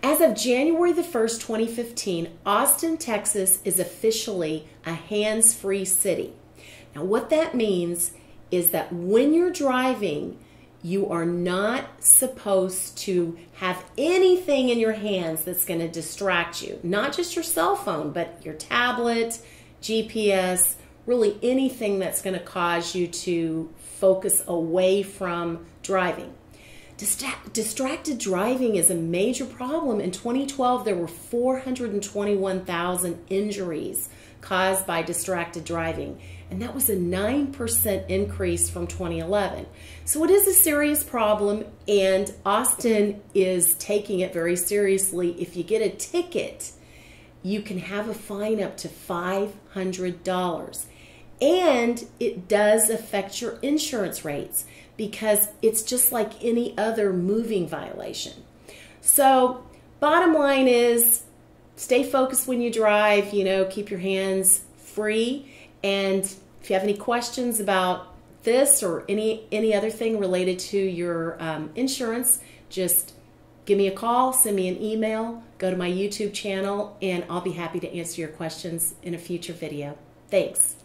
As of January the 1st, 2015, Austin, Texas is officially a hands free city. Now, what that means is that when you're driving, you are not supposed to have anything in your hands that's going to distract you. Not just your cell phone, but your tablet, GPS, really anything that's going to cause you to focus away from driving. Distracted driving is a major problem. In 2012, there were 421,000 injuries caused by distracted driving and that was a 9% increase from 2011. So it is a serious problem, and Austin is taking it very seriously. If you get a ticket, you can have a fine up to $500. And it does affect your insurance rates because it's just like any other moving violation. So, bottom line is stay focused when you drive, you know, keep your hands free and if you have any questions about this or any any other thing related to your um, insurance, just give me a call, send me an email, go to my YouTube channel, and I'll be happy to answer your questions in a future video. Thanks.